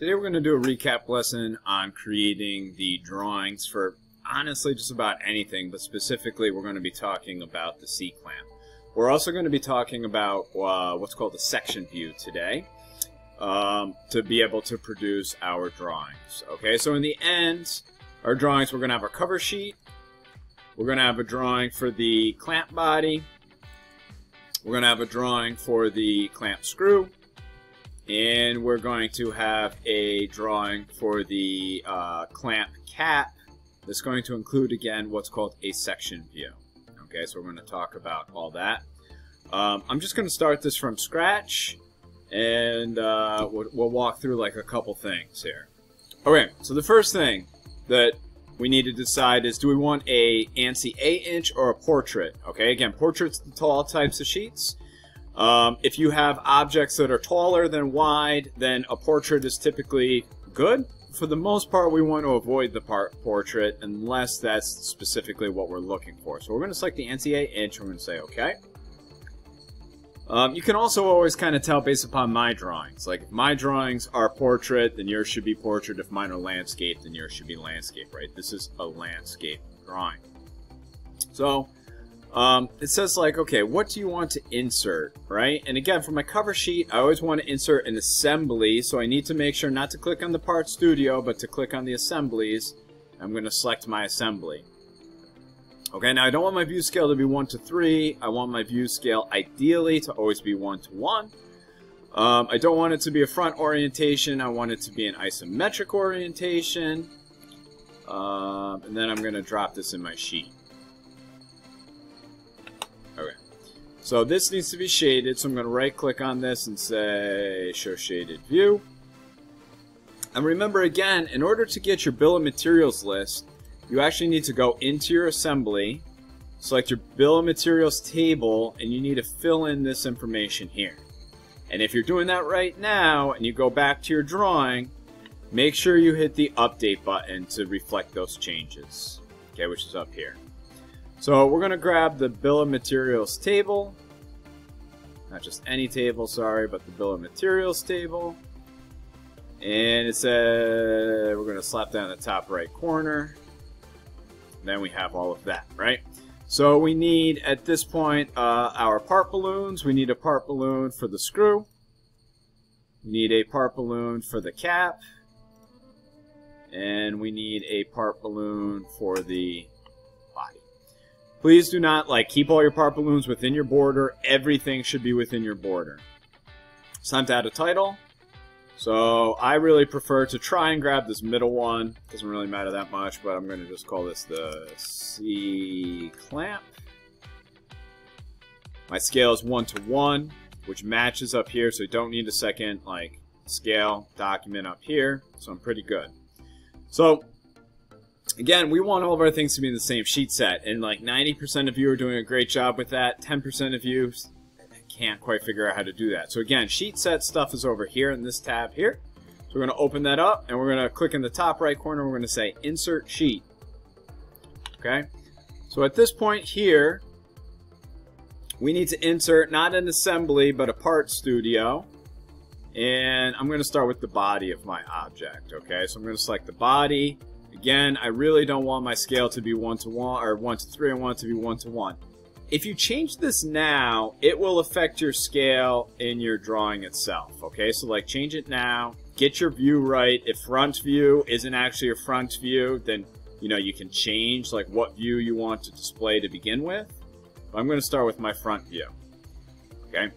Today we're going to do a recap lesson on creating the drawings for honestly just about anything, but specifically we're going to be talking about the C-clamp. We're also going to be talking about uh, what's called a section view today um, to be able to produce our drawings. Okay, so in the end, our drawings, we're going to have our cover sheet, we're going to have a drawing for the clamp body, we're going to have a drawing for the clamp screw, and we're going to have a drawing for the uh, clamp cap that's going to include again what's called a section view. Okay, so we're going to talk about all that. Um, I'm just going to start this from scratch and uh, we'll, we'll walk through like a couple things here. Okay, so the first thing that we need to decide is do we want a ANSI A inch or a portrait? Okay, again, portraits the tall types of sheets. Um, if you have objects that are taller than wide, then a portrait is typically good. For the most part, we want to avoid the part portrait unless that's specifically what we're looking for. So we're going to select the ANSI A inch. We're going to say OK. Um, you can also always kind of tell based upon my drawings. Like, if my drawings are portrait, then yours should be portrait. If mine are landscape, then yours should be landscape, right? This is a landscape drawing. So, um, it says like, okay, what do you want to insert, right? And again, for my cover sheet, I always want to insert an assembly, so I need to make sure not to click on the part studio, but to click on the assemblies. I'm going to select my assembly. Okay, now I don't want my view scale to be 1 to 3. I want my view scale ideally to always be 1 to 1. Um, I don't want it to be a front orientation. I want it to be an isometric orientation. Um, and then I'm going to drop this in my sheet. So this needs to be shaded, so I'm going to right click on this and say Show Shaded View. And remember again, in order to get your bill of materials list, you actually need to go into your assembly, select your bill of materials table, and you need to fill in this information here. And if you're doing that right now, and you go back to your drawing, make sure you hit the update button to reflect those changes, okay, which is up here. So we're going to grab the bill of materials table, not just any table, sorry, but the bill of materials table. And it says we're going to slap down the top right corner. Then we have all of that, right? So we need, at this point, uh, our part balloons. We need a part balloon for the screw. We need a part balloon for the cap. And we need a part balloon for the. Please do not, like, keep all your part balloons within your border. Everything should be within your border. It's time to add a title. So I really prefer to try and grab this middle one. Doesn't really matter that much, but I'm going to just call this the C clamp. My scale is 1 to 1, which matches up here, so you don't need a second like scale document up here. So I'm pretty good. So again, we want all of our things to be in the same sheet set, and like 90% of you are doing a great job with that. 10% of you can't quite figure out how to do that. So again, sheet set stuff is over here in this tab here. So we're going to open that up and we're going to click in the top right corner. We're going to say insert sheet. Okay. So at this point here, we need to insert not an assembly, but a part studio. And I'm going to start with the body of my object. Okay. So I'm going to select the body. Again, I really don't want my scale to be 1 to 1 or 1 to 3. I want it to be 1 to 1. If you change this now, it will affect your scale in your drawing itself. Okay, so like change it now, get your view right. If front view isn't actually a front view, then you know you can change like what view you want to display to begin with. But I'm going to start with my front view. Okay,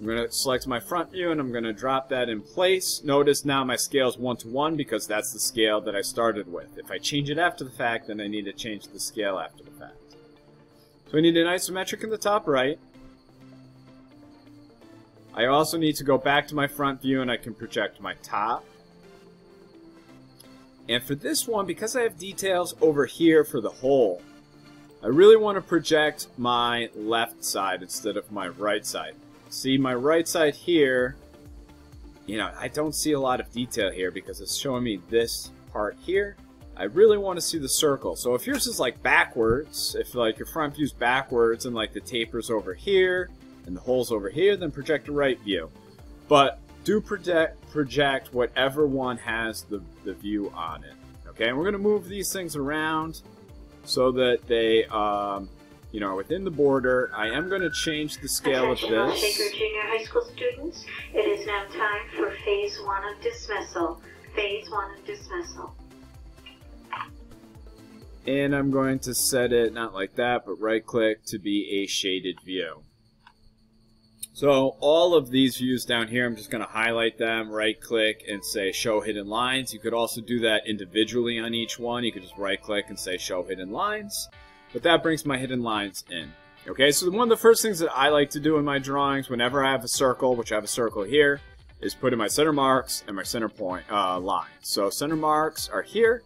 I'm going to select my front view and I'm going to drop that in place. Notice now my scale is 1 to 1 because that's the scale that I started with. If I change it after the fact, then I need to change the scale after the fact. So I need an isometric in the top right. I also need to go back to my front view and I can project my top. And for this one, because I have details over here for the hole, I really want to project my left side instead of my right side. See, my right side here, you know, I don't see a lot of detail here because it's showing me this part here I really want to see the circle. So if yours is like backwards, if like your front view's backwards and like the taper's over here and the hole's over here, then project a right view. But do project, project whatever one has the, the view on it. Okay, and we're going to move these things around so that they, um, you know, within the border. I am going to change the scale Attention of this. Shaker Junior High School students. It is now time for phase one of dismissal. Phase one of dismissal. And I'm going to set it, not like that, but right click to be a shaded view. So all of these views down here, I'm just going to highlight them, right click and say show hidden lines. You could also do that individually on each one. You could just right click and say show hidden lines. But that brings my hidden lines in. Okay, so one of the first things that I like to do in my drawings whenever I have a circle, which I have a circle here, is put in my center marks and my center point uh, lines. So center marks are here.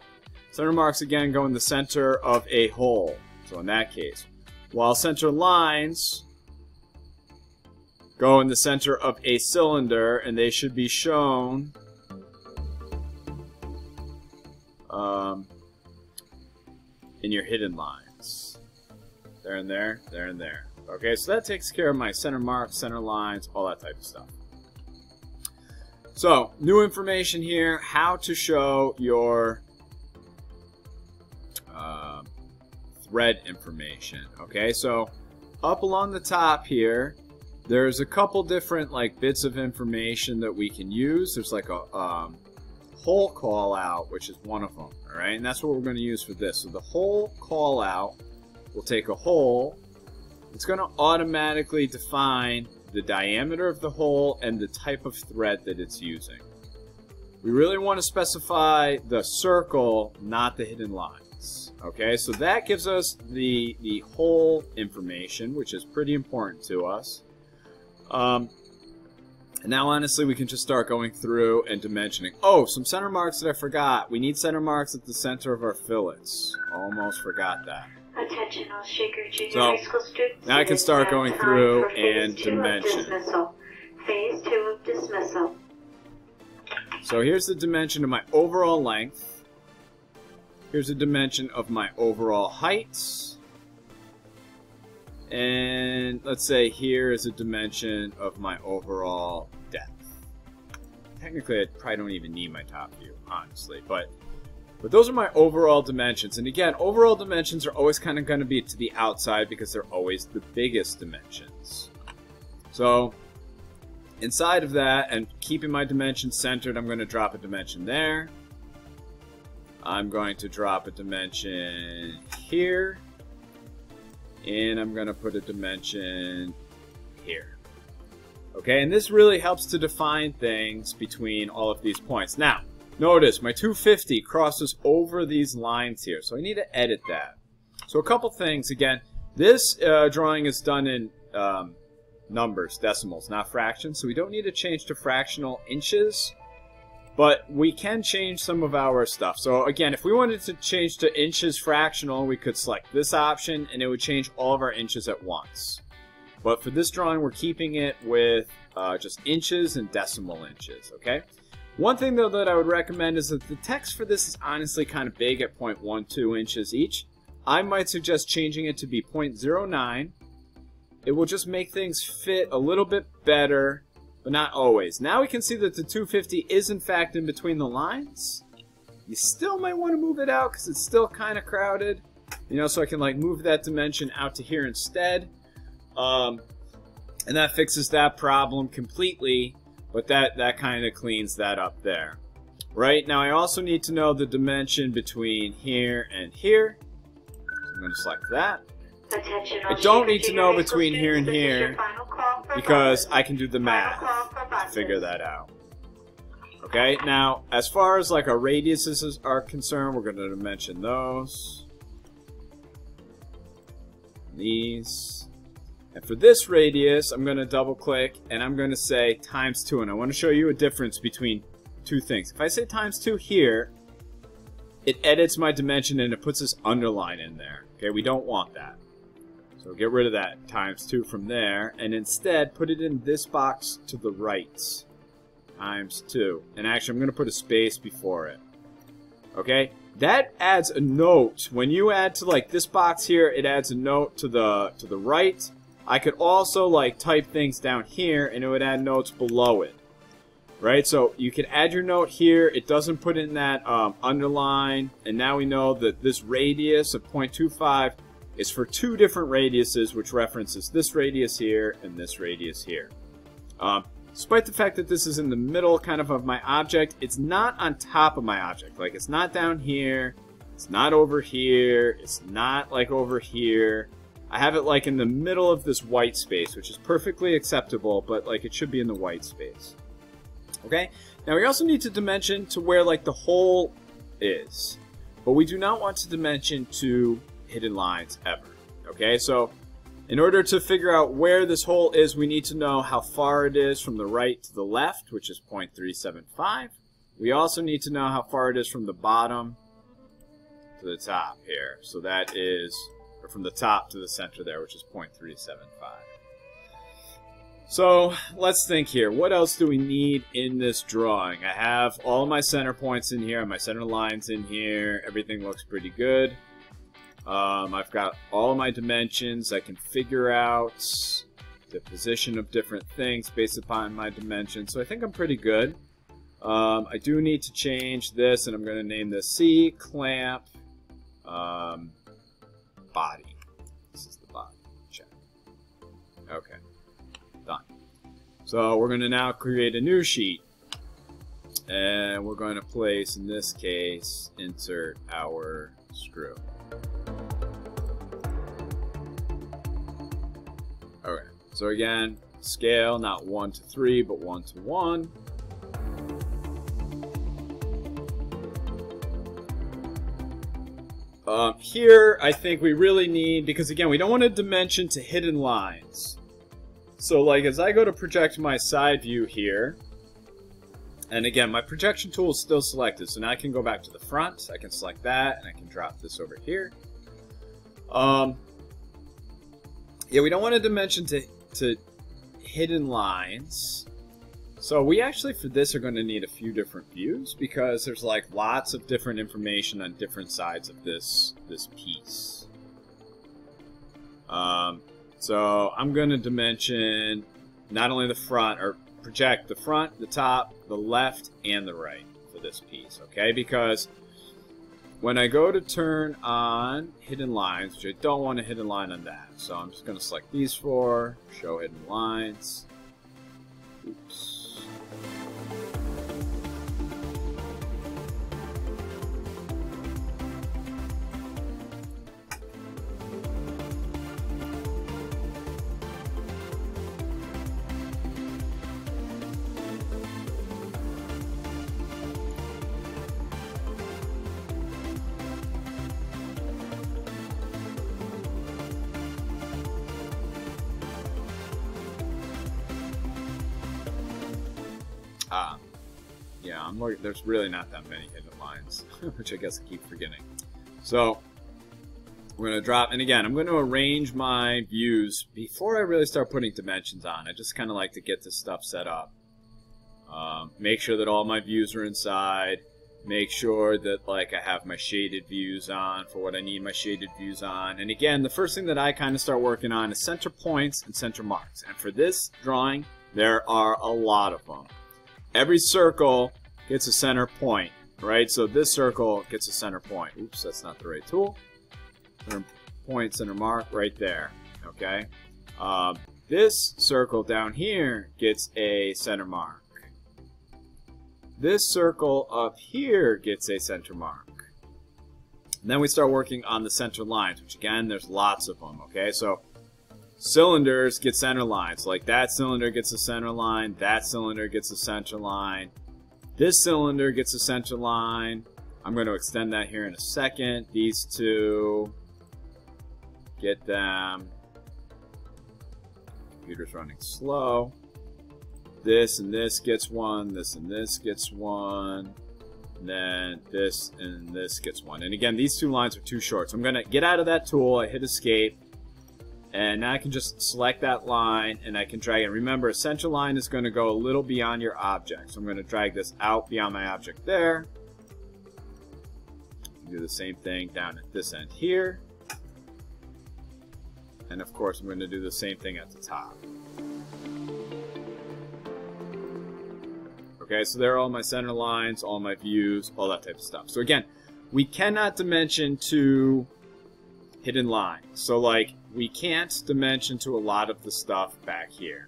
Center marks again go in the center of a hole. So in that case, while center lines go in the center of a cylinder, and they should be shown um, in your hidden lines. There and there, there and there. Okay, so that takes care of my center marks, center lines, all that type of stuff. So, new information here, how to show your uh, thread information. Okay, so up along the top here, there's a couple different like bits of information that we can use. There's like a um, hole call out, which is one of them. All right, and that's what we're going to use for this. So the hole call out will take a hole. It's going to automatically define the diameter of the hole and the type of thread that it's using. We really want to specify the circle, not the hidden lines. Okay, so that gives us the, the hole information, which is pretty important to us. Um, and now, honestly, we can just start going through and dimensioning. Oh, some center marks that I forgot. We need center marks at the center of our fillets. Almost forgot that. Attention all Shaker Junior So, High School students. now I can start going through and dimension. Phase two of dismissal. So here's the dimension of my overall length. Here's the dimension of my overall height. And let's say here is a dimension of my overall depth. Technically, I probably don't even need my top view, honestly, but but those are my overall dimensions. And again, overall dimensions are always kind of going to be to the outside because they're always the biggest dimensions. So inside of that, and keeping my dimensions centered, I'm going to drop a dimension there. I'm going to drop a dimension here. And I'm going to put a dimension here. Okay, and this really helps to define things between all of these points. Now, notice my 250 crosses over these lines here, so I need to edit that. So a couple things. Again, this uh, drawing is done in um, numbers, decimals, not fractions, so we don't need to change to fractional inches. But we can change some of our stuff. So again, if we wanted to change to inches fractional, we could select this option and it would change all of our inches at once. But for this drawing, we're keeping it with uh, just inches and decimal inches, okay? One thing though that I would recommend is that the text for this is honestly kind of big at 0.12 inches each. I might suggest changing it to be 0.09. It will just make things fit a little bit better but not always. Now we can see that the 250 is in fact in between the lines. You still might want to move it out because it's still kind of crowded. You know, so I can like move that dimension out to here instead. Um, and that fixes that problem completely, but that, that kind of cleans that up there. Right, now I also need to know the dimension between here and here. So I'm going to select that. I don't need to know between here and students. This is your here final call for because. I can do the math Final call for to figure that out. Okay, now as far as like our radiuses are concerned, we're going to mention those. These. And for this radius, I'm going to double click and I'm going to say times 2. And I want to show you a difference between two things. If I say times 2 here, it edits my dimension and it puts this underline in there. Okay, we don't want that. So get rid of that times 2 from there, and instead put it in this box to the right. Times 2. And actually, I'm going to put a space before it. Okay? That adds a note. When you add to like this box here, it adds a note to the to the right. I could also like type things down here and it would add notes below it. right? So you can add your note here. It doesn't put in that um, underline, and now we know that this radius of 0.25 is for two different radiuses, which references this radius here and this radius here. Um, despite the fact that this is in the middle kind of of my object, it's not on top of my object. Like it's not down here, it's not over here, it's not like over here. I have it like in the middle of this white space, which is perfectly acceptable, but like it should be in the white space. Okay? Now we also need to dimension to where like the hole is. But we do not want to dimension to hidden lines ever. Okay, so in order to figure out where this hole is, we need to know how far it is from the right to the left, which is 0.375. We also need to know how far it is from the bottom to the top here. So that is, or from the top to the center there, which is 0.375. So let's think here. What else do we need in this drawing? I have all my center points in here, my center lines in here. Everything looks pretty good. Um, I've got all my dimensions. I can figure out the position of different things based upon my dimensions. So I think I'm pretty good. Um, I do need to change this, and I'm going to name this C clamp um, body. This is the body. Check. Okay. Done. So we're going to now create a new sheet. And we're going to place, in this case, insert our screw. Okay, so again, scale not 1 to 3, but 1 to 1. Um, here, I think we really need, because again, we don't want to dimension to hidden lines. So like, as I go to project my side view here, and again, my projection tool is still selected, so now I can go back to the front, I can select that, and I can drop this over here. Um, yeah, we don't want to dimension to, to hidden lines. So we actually, for this, are going to need a few different views because there's like lots of different information on different sides of this, this piece. Um, so I'm going to dimension not only the front, or project the front, the top, the left, and the right for this piece, okay? Because when I go to turn on hidden lines, which I don't want a hidden line on that, so I'm just going to select these four, show hidden lines. Oops. There's really not that many hidden lines, which I guess I keep forgetting. So, we're going to drop, and again, I'm going to arrange my views before I really start putting dimensions on. I just kind of like to get this stuff set up. Um, make sure that all my views are inside. Make sure that like I have my shaded views on for what I need my shaded views on. And again, the first thing that I kind of start working on is center points and center marks. And for this drawing, there are a lot of them every circle gets a center point, right? So this circle gets a center point. Oops, that's not the right tool. Center point, center mark, right there, okay? Uh, this circle down here gets a center mark. This circle up here gets a center mark. And then we start working on the center lines, which again, there's lots of them, okay? So cylinders get center lines. Like that cylinder gets a center line, that cylinder gets a center line, this cylinder gets a center line. I'm going to extend that here in a second. These two, get them. Computer's running slow. This and this gets one, this and this gets one. And then this and this gets one. And again, these two lines are too short. So I'm going to get out of that tool. I hit escape. And now I can just select that line and I can drag it. Remember, a center line is going to go a little beyond your object. So I'm going to drag this out beyond my object there. Do the same thing down at this end here. And of course, I'm going to do the same thing at the top. Okay, so there are all my center lines, all my views, all that type of stuff. So again, we cannot dimension to hidden lines. So like, we can't dimension to a lot of the stuff back here.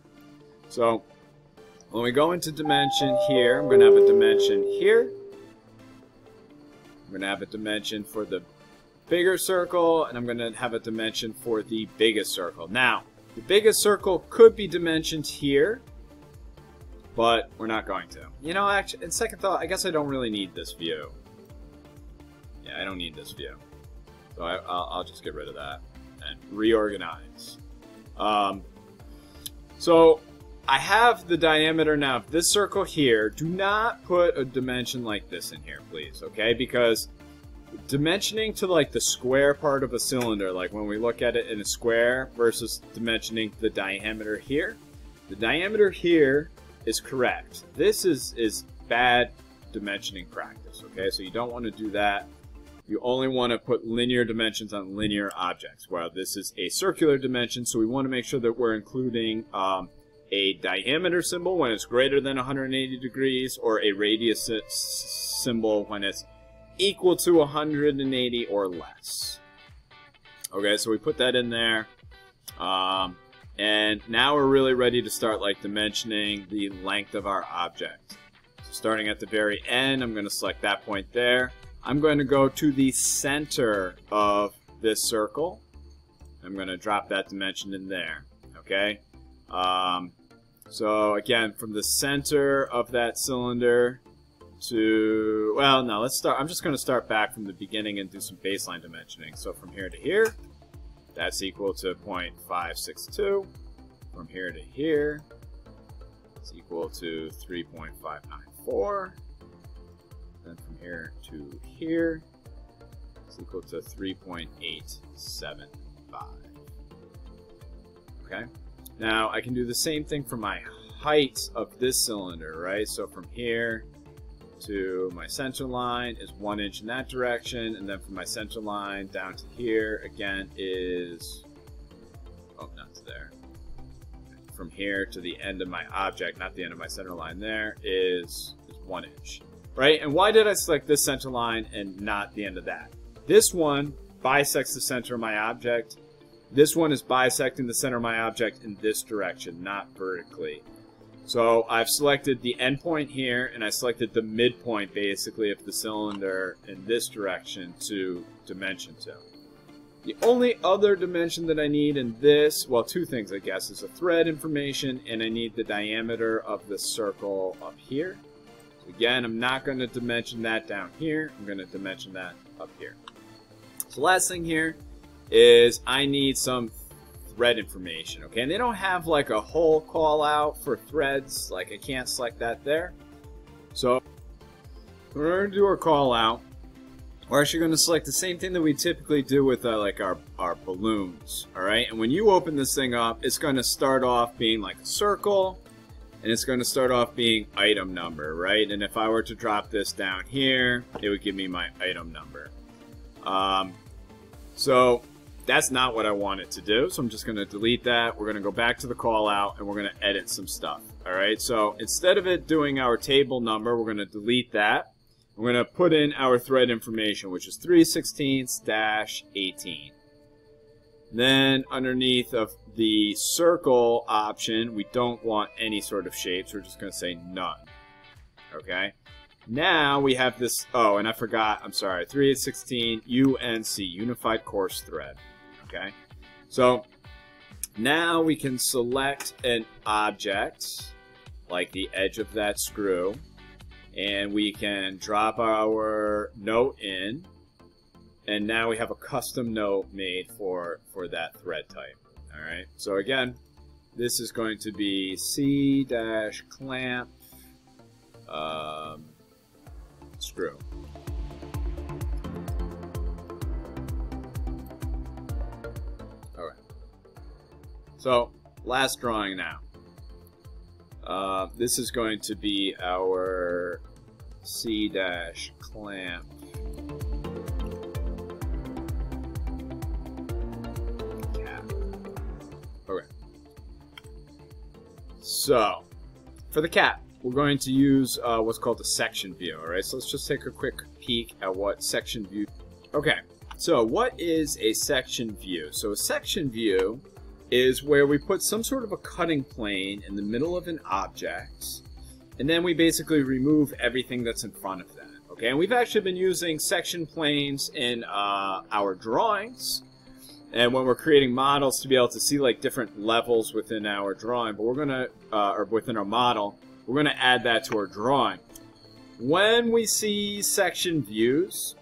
So when we go into dimension here, I'm going to have a dimension here. I'm going to have a dimension for the bigger circle, and I'm going to have a dimension for the biggest circle. Now, the biggest circle could be dimensioned here, but we're not going to. You know, actually, in second thought, I guess I don't really need this view. Yeah, I don't need this view. So I, will just get rid of that reorganize. Um, so I have the diameter now of this circle here. Do not put a dimension like this in here, please, okay? Because dimensioning to like the square part of a cylinder, like when we look at it in a square versus dimensioning the diameter here, the diameter here is correct. This is, is bad dimensioning practice, okay? So you don't want to do that. You only want to put linear dimensions on linear objects. Well, this is a circular dimension, so we want to make sure that we're including um, a diameter symbol when it's greater than 180 degrees, or a radius symbol when it's equal to 180 or less. Okay, so we put that in there. Um, and now we're really ready to start like dimensioning the length of our object. So starting at the very end, I'm going to select that point there. I'm going to go to the center of this circle. I'm going to drop that dimension in there. Okay. Um, so again, from the center of that cylinder to, well, no, let's start, I'm just going to start back from the beginning and do some baseline dimensioning. So from here to here, that's equal to 0.562. From here to here, it's equal to 3.594. Then from here to here, it's equal to 3.875. Okay? Now, I can do the same thing for my height of this cylinder, right? So from here to my center line is one inch in that direction, and then from my center line down to here, again, is, oh, not to there. From here to the end of my object, not the end of my center line there, is, is one inch, right? And why did I select this center line and not the end of that? This one bisects the center of my object, this one is bisecting the center of my object in this direction, not vertically. So I've selected the endpoint here, and I selected the midpoint, basically, of the cylinder in this direction to dimension to. The only other dimension that I need in this, well, two things, I guess, is a thread information, and I need the diameter of the circle up here. Again, I'm not going to dimension that down here. I'm going to dimension that up here. So last thing here is I need some thread information, okay? And they don't have like a hole call out for threads, like I can't select that there. So we're going to do our call out. We're actually going to select the same thing that we typically do with uh, like our, our balloons, all right? And when you open this thing up, it's going to start off being like a circle, and it's going to start off being item number, right? And if I were to drop this down here, it would give me my item number. Um, so that's not what I want it to do, so I'm just going to delete that. We're going to go back to the call out, and we're going to edit some stuff. All right, so instead of it doing our table number, we're going to delete that. We're going to put in our thread information, which is 316 18 Then underneath of the circle option, we don't want any sort of shapes. We're just going to say none. Okay. Now we have this, oh, and I forgot, I'm sorry, 3816 UNC, Unified Coarse Thread. Okay, so now we can select an object, like the edge of that screw, and we can drop our note in, and now we have a custom note made for, for that thread type. Alright, so again, this is going to be C-clamp um, screw. Alright. So, last drawing now. Uh, this is going to be our C-clamp So, for the cat, we're going to use uh, what's called a section view. All right, so let's just take a quick peek at what section view. Okay, so what is a section view? So a section view is where we put some sort of a cutting plane in the middle of an object, and then we basically remove everything that's in front of that. Okay, and we've actually been using section planes in uh, our drawings, and when we're creating models to be able to see like different levels within our drawing, but we're gonna, uh, or within our model, we're gonna add that to our drawing. When we see section views,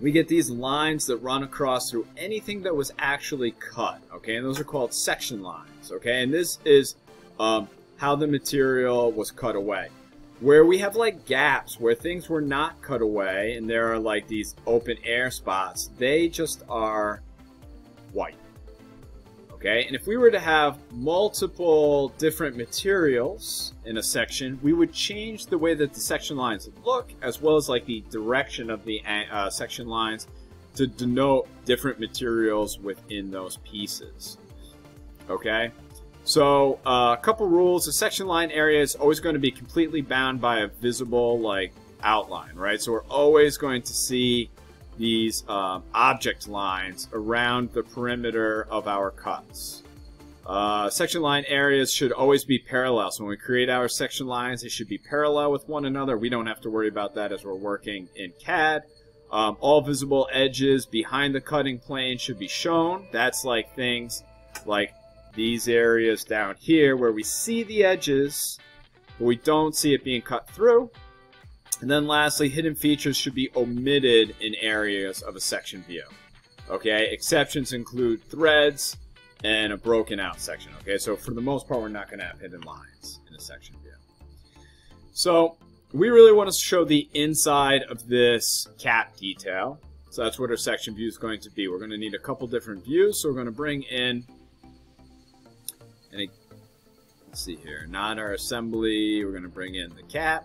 we get these lines that run across through anything that was actually cut, okay? And those are called section lines, okay? And this is um, how the material was cut away. Where we have like gaps where things were not cut away and there are like these open air spots, they just are white. Okay, and if we were to have multiple different materials in a section, we would change the way that the section lines look, as well as like the direction of the uh, section lines to denote different materials within those pieces. Okay, so uh, a couple rules: the section line area is always going to be completely bound by a visible like outline, right? So we're always going to see these um, object lines around the perimeter of our cuts. Uh, section line areas should always be parallel. So when we create our section lines, they should be parallel with one another. We don't have to worry about that as we're working in CAD. Um, all visible edges behind the cutting plane should be shown. That's like things like these areas down here where we see the edges, but we don't see it being cut through. And then lastly, hidden features should be omitted in areas of a section view. Okay, exceptions include threads and a broken out section. Okay, so for the most part, we're not going to have hidden lines in a section view. So we really want to show the inside of this cap detail. So that's what our section view is going to be. We're going to need a couple different views. So we're going to bring in, and let's see here, not our assembly. We're going to bring in the cap.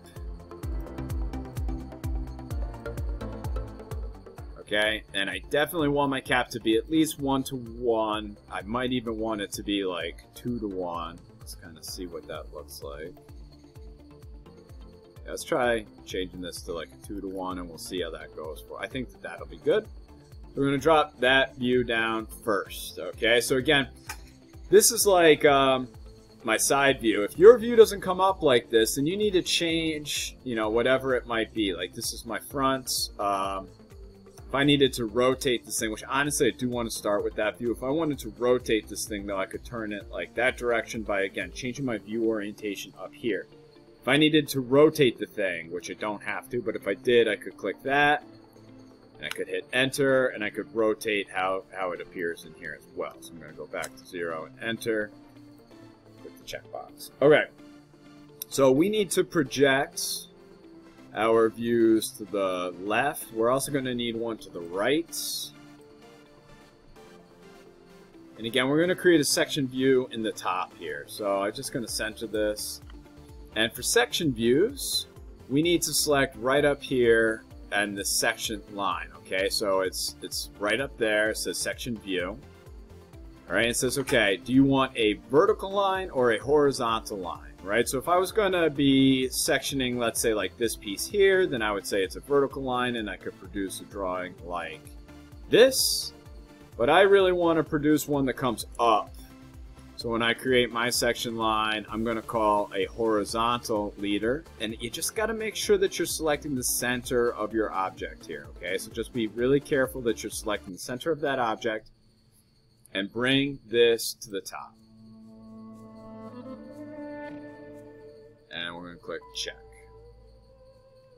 Okay? And I definitely want my cap to be at least one to one. I might even want it to be like two to one. Let's kind of see what that looks like. Yeah, let's try changing this to like a two to one and we'll see how that goes. For I think that that'll be good. We're gonna drop that view down first, okay? So again, this is like um, my side view. If your view doesn't come up like this, then you need to change, you know, whatever it might be. Like this is my front. Um, if I needed to rotate this thing, which honestly I do want to start with that view, if I wanted to rotate this thing though, I could turn it like that direction by, again, changing my view orientation up here. If I needed to rotate the thing, which I don't have to, but if I did, I could click that, and I could hit enter, and I could rotate how, how it appears in here as well. So I'm going to go back to zero and enter, click the checkbox. Okay, so we need to project our views to the left. We're also going to need one to the right. And again, we're going to create a section view in the top here. So I'm just going to center this. And for section views, we need to select right up here and the section line. Okay, so it's it's right up there. It says section view. All right, it says, okay, do you want a vertical line or a horizontal line? Right? So if I was going to be sectioning, let's say like this piece here, then I would say it's a vertical line and I could produce a drawing like this. But I really want to produce one that comes up. So when I create my section line, I'm going to call a horizontal leader. And you just got to make sure that you're selecting the center of your object here, okay? So just be really careful that you're selecting the center of that object and bring this to the top. And click check.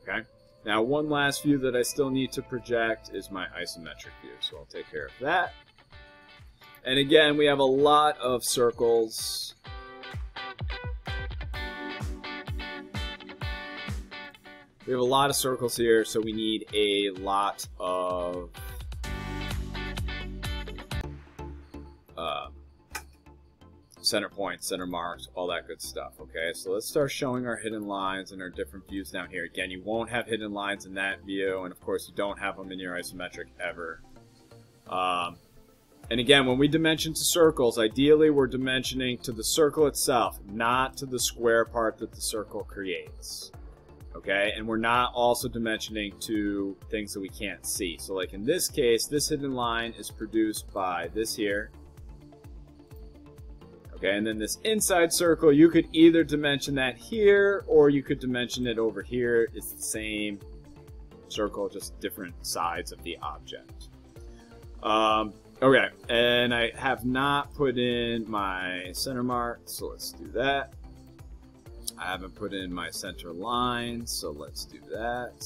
Okay. Now one last view that I still need to project is my isometric view, so I'll take care of that. And again, we have a lot of circles. We have a lot of circles here, so we need a lot of center points, center marks, all that good stuff, okay? So let's start showing our hidden lines and our different views down here. Again, you won't have hidden lines in that view, and of course you don't have them in your isometric ever. Um, And again, when we dimension to circles, ideally we're dimensioning to the circle itself, not to the square part that the circle creates. Okay, and we're not also dimensioning to things that we can't see. So like in this case, this hidden line is produced by this here. Okay, and then this inside circle, you could either dimension that here, or you could dimension it over here. It's the same circle, just different sides of the object. Um, okay, and I have not put in my center mark, so let's do that. I haven't put in my center line, so let's do that.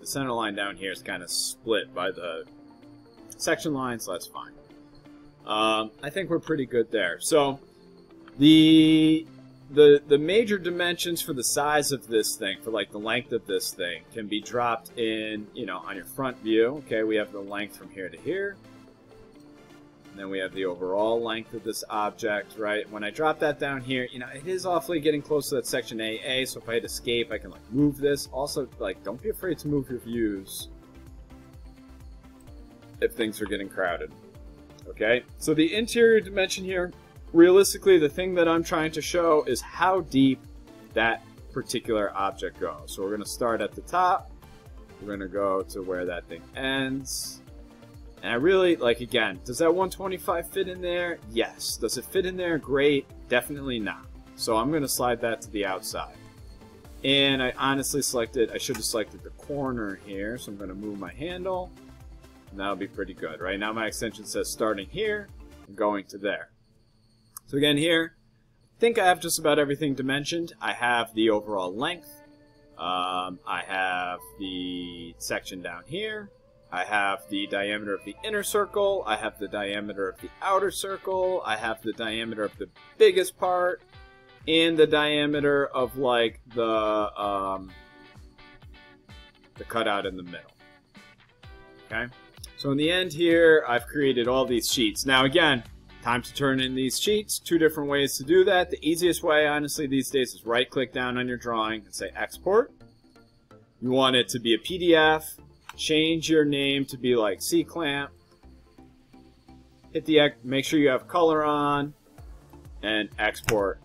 The center line down here is kind of split by the section line, so that's fine. Um, I think we're pretty good there. So the the the major dimensions for the size of this thing, for like the length of this thing, can be dropped in, you know, on your front view. Okay, we have the length from here to here. And then we have the overall length of this object, right? When I drop that down here, you know, it is awfully getting close to that section AA, so if I hit escape, I can like move this. Also, like, don't be afraid to move your views if things are getting crowded. Okay, so the interior dimension here realistically, the thing that I'm trying to show is how deep that particular object goes. So we're going to start at the top. We're going to go to where that thing ends. And I really, like, again, does that 125 fit in there? Yes. Does it fit in there? Great. Definitely not. So I'm going to slide that to the outside. And I honestly selected, I should have selected the corner here. So I'm going to move my handle. And that'll be pretty good. Right now my extension says starting here and going to there. So again here, I think I have just about everything dimensioned. I have the overall length. Um, I have the section down here. I have the diameter of the inner circle. I have the diameter of the outer circle. I have the diameter of the biggest part. And the diameter of like the um, the cutout in the middle. Okay? So in the end here, I've created all these sheets. Now again, Time to turn in these sheets. Two different ways to do that. The easiest way, honestly, these days is right click down on your drawing and say export. You want it to be a PDF. Change your name to be like C-clamp. Hit the, make sure you have color on and export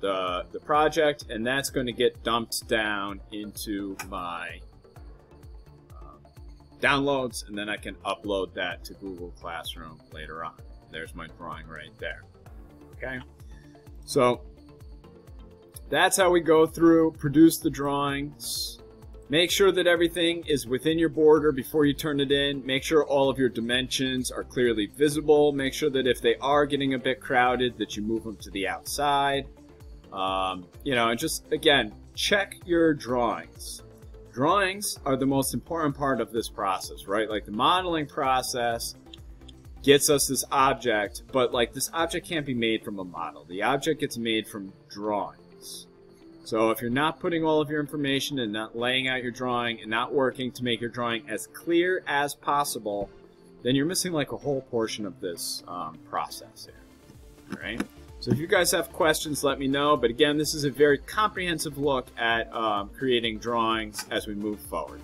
the, the project and that's going to get dumped down into my um, downloads and then I can upload that to Google Classroom later on. There's my drawing right there. Okay? So, that's how we go through, produce the drawings. Make sure that everything is within your border before you turn it in. Make sure all of your dimensions are clearly visible. Make sure that if they are getting a bit crowded, that you move them to the outside. Um, you know, and just, again, check your drawings. Drawings are the most important part of this process, right? Like the modeling process gets us this object, but like this object can't be made from a model. The object gets made from drawings. So if you're not putting all of your information and not laying out your drawing and not working to make your drawing as clear as possible, then you're missing like a whole portion of this um, process here. All right? So if you guys have questions, let me know. But again, this is a very comprehensive look at um, creating drawings as we move forward.